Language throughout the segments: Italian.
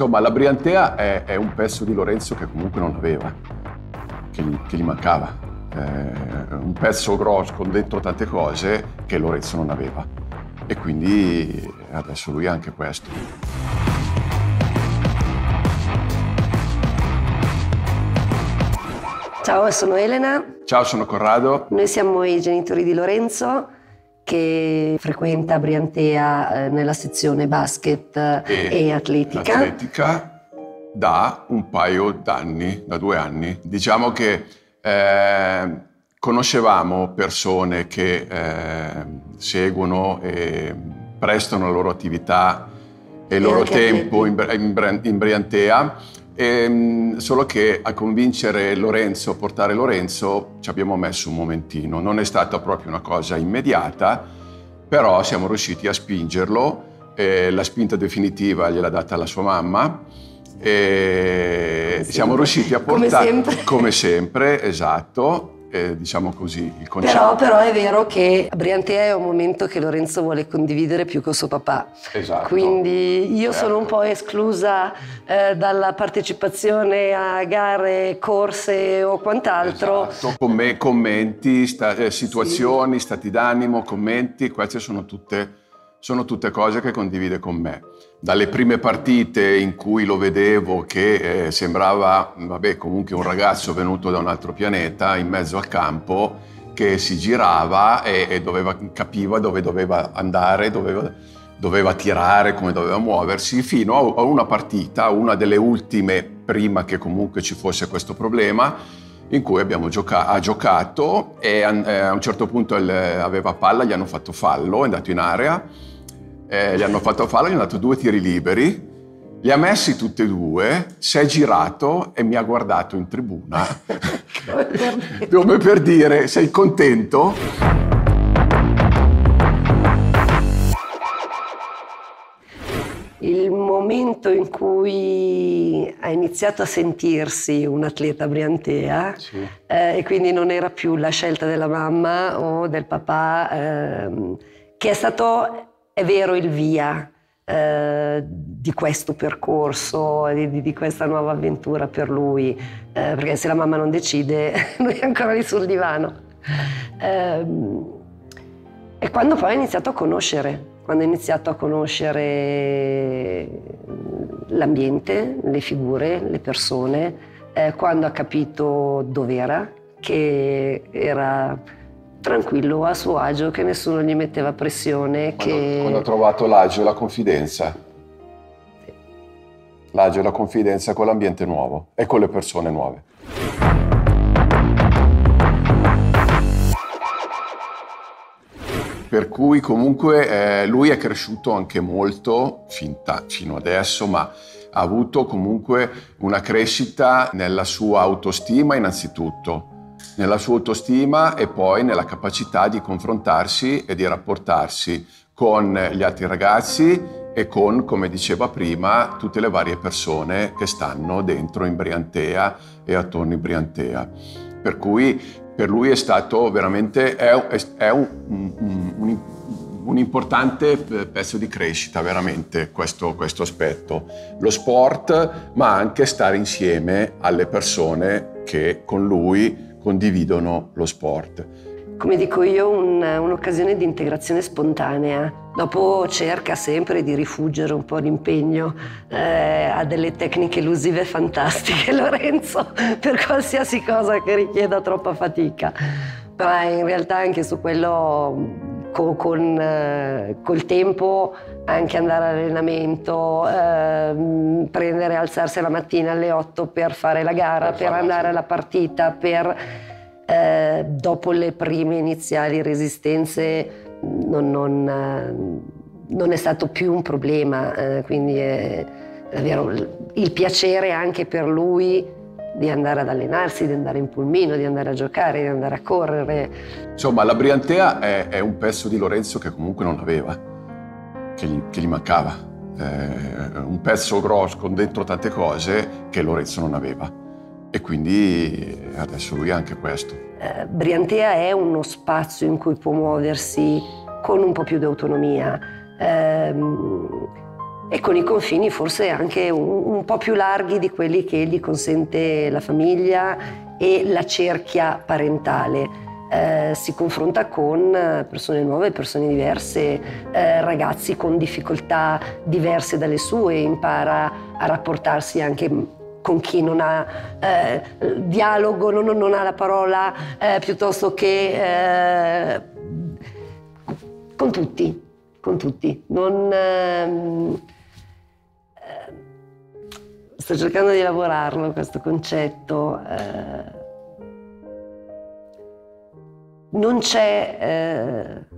Insomma, la Briantea è, è un pezzo di Lorenzo che comunque non aveva, che gli, che gli mancava. È un pezzo grosso con dentro tante cose che Lorenzo non aveva. E quindi adesso lui ha anche questo. Ciao, sono Elena. Ciao, sono Corrado. Noi siamo i genitori di Lorenzo che frequenta Briantea eh, nella sezione basket e, e atletica. Atletica da un paio d'anni, da due anni. Diciamo che eh, conoscevamo persone che eh, seguono e prestano la loro attività e il loro tempo in, in, in Briantea Ehm, solo che a convincere Lorenzo, portare Lorenzo, ci abbiamo messo un momentino. Non è stata proprio una cosa immediata, però siamo riusciti a spingerlo. Eh, la spinta definitiva gliel'ha data la sua mamma. E siamo riusciti a portare, come sempre, come sempre esatto, eh, diciamo così, il concetto. Però, però, è vero che Briantea è un momento che Lorenzo vuole condividere più con suo papà. Esatto. Quindi io certo. sono un po' esclusa eh, dalla partecipazione a gare, corse o quant'altro. Esatto. Con me commenti, sta, eh, situazioni, sì. stati d'animo, commenti, queste sono tutte sono tutte cose che condivide con me. Dalle prime partite in cui lo vedevo che eh, sembrava, vabbè, comunque un ragazzo venuto da un altro pianeta in mezzo al campo che si girava e, e doveva, capiva dove doveva andare, doveva, doveva tirare, come doveva muoversi, fino a una partita, una delle ultime prima che comunque ci fosse questo problema, in cui gioca- ha giocato e a, eh, a un certo punto il, aveva palla, gli hanno fatto fallo, è andato in area eh, gli hanno fatto fallo, gli hanno dato due tiri liberi, li ha messi tutti e due, si è girato e mi ha guardato in tribuna come per dire sei contento? Il momento in cui ha iniziato a sentirsi un atleta briantea sì. eh, e quindi non era più la scelta della mamma o del papà, eh, che è stato è vero il via eh, di questo percorso, di, di, questa nuova avventura per lui, eh, perché se la mamma non decide, lui è ancora lì sul divano. Eh, e quando poi ha iniziato a conoscere, quando ha iniziato a conoscere l'ambiente, le figure, le persone, eh, quando ha capito dov'era, che era tranquillo, a suo agio, che nessuno gli metteva pressione. Quando, che... quando ha trovato l'agio e la confidenza. Sì. L'agio e la confidenza con l'ambiente nuovo e con le persone nuove. Per cui comunque eh, lui è cresciuto anche molto finta, fino adesso, ma ha avuto comunque una crescita nella sua autostima innanzitutto, nella sua autostima e poi nella capacità di confrontarsi e di rapportarsi con gli altri ragazzi e con, come diceva prima, tutte le varie persone che stanno dentro in Briantea e attorno in Briantea. Per cui per lui è stato veramente è, è un, un, un, un, importante pezzo di crescita, veramente, questo, questo aspetto. Lo sport, ma anche stare insieme alle persone che con lui condividono lo sport. Come dico io, un, un'occasione di integrazione spontanea. Dopo cerca sempre di rifuggere un po' l'impegno, eh, ha delle tecniche elusive fantastiche Lorenzo, per qualsiasi cosa che richieda troppa fatica. Ma in realtà anche su quello con, con eh, col tempo anche andare all'allenamento, eh, prendere, alzarsi la mattina alle 8 per fare la gara, per, per andare alla partita, per eh, dopo le prime iniziali resistenze non, non, eh, non è stato più un problema, eh, quindi è, è vero, il piacere anche per lui di andare ad allenarsi, di andare in pulmino, di andare a giocare, di andare a correre. Insomma, la Briantea è, è un pezzo di Lorenzo che comunque non aveva, che gli, che gli mancava. È un pezzo grosso con dentro tante cose che Lorenzo non aveva. E quindi adesso lui ha anche questo. Eh, Briantea è uno spazio in cui può muoversi con un po' più di autonomia. Eh, e con i confini forse anche un, un po' più larghi di quelli che gli consente la famiglia e la cerchia parentale. Eh, si confronta con persone nuove, persone diverse, eh, ragazzi con difficoltà diverse dalle sue, impara a rapportarsi anche con chi non ha eh, dialogo, non, non, ha la parola, eh, piuttosto che eh, con tutti, con tutti. Non, ehm, sto cercando di lavorarlo questo concetto. Eh, non c'è eh,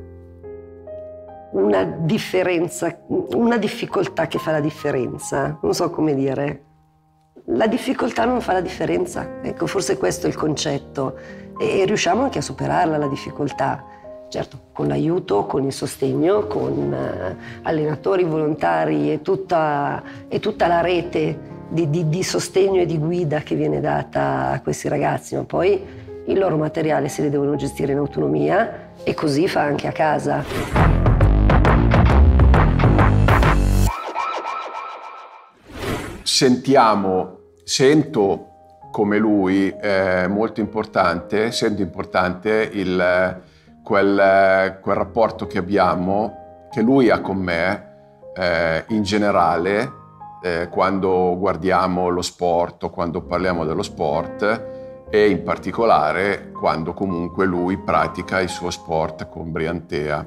una differenza, una difficoltà che fa la differenza, non so come dire. La difficoltà non fa la differenza, ecco, forse questo è il concetto e, riusciamo anche a superarla la difficoltà. Certo, con l'aiuto, con il sostegno, con eh, allenatori, volontari e tutta, e tutta la rete di, di, di, sostegno e di guida che viene data a questi ragazzi, ma poi il loro materiale se li devono gestire in autonomia e così fa anche a casa. Sentiamo, sento come lui, è molto importante, sento importante il, quel, quel rapporto che abbiamo, che lui ha con me eh, in generale, eh, quando guardiamo lo sport o quando parliamo dello sport e in particolare quando comunque lui pratica il suo sport con Briantea,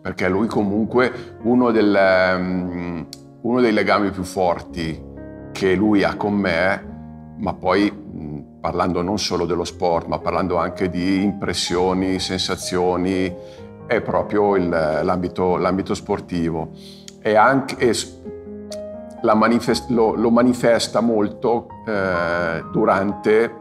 perché lui comunque uno, del, um, uno dei legami più forti che lui ha con me, ma poi parlando non solo dello sport, ma parlando anche di impressioni, sensazioni, è proprio il, l'ambito, l'ambito, sportivo. E anche, e manifest- lo, lo, manifesta molto eh, durante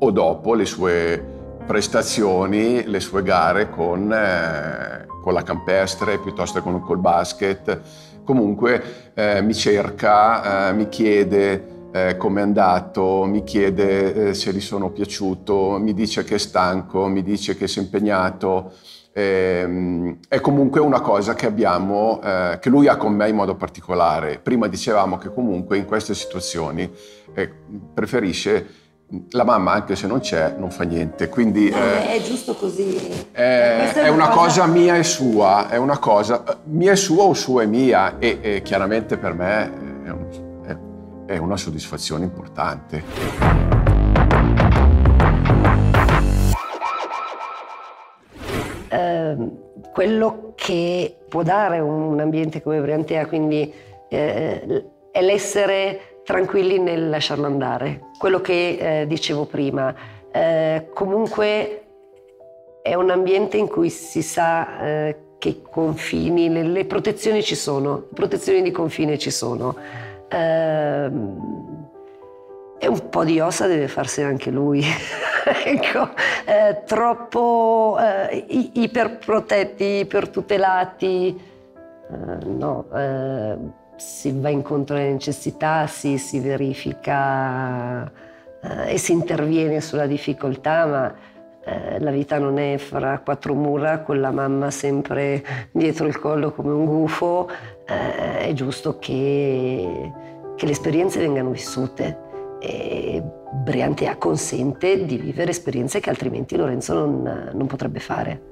o dopo le sue prestazioni, le sue gare con, eh, con la campestre piuttosto che con, col basket. Comunque eh, mi cerca, eh, mi chiede eh, come è andato, mi chiede eh, se gli sono piaciuto, mi dice che è stanco, mi dice che si è impegnato. Eh, è comunque una cosa che abbiamo, eh, che lui ha con me in modo particolare. Prima dicevamo che comunque in queste situazioni eh, preferisce la mamma, anche se non c'è, non fa niente. Quindi eh, è giusto così. È, è una cosa... cosa... mia e sua, è una cosa mia e sua o sua e mia, e, e chiaramente per me è, un, è, è una soddisfazione importante. Ehm, quello che può dare un ambiente come Briantea, quindi eh, è l'essere tranquilli nel lasciarlo andare. Quello che eh, dicevo prima, eh, comunque è un ambiente in cui si sa eh, che i confini, le, le, protezioni ci sono, protezioni di confine ci sono. Ehm, e un po' di ossa deve farsi anche lui. ecco, eh, troppo eh, iperprotetti, ipertutelati. Eh, no, eh, si va incontro alle necessità, si, si verifica eh, e si interviene sulla difficoltà, ma eh, la vita non è fra quattro mura con la mamma sempre dietro il collo come un gufo. è giusto che, che le esperienze vengano vissute e Briantea consente di vivere esperienze che altrimenti Lorenzo non, non potrebbe fare.